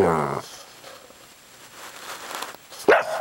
Yes. Yes.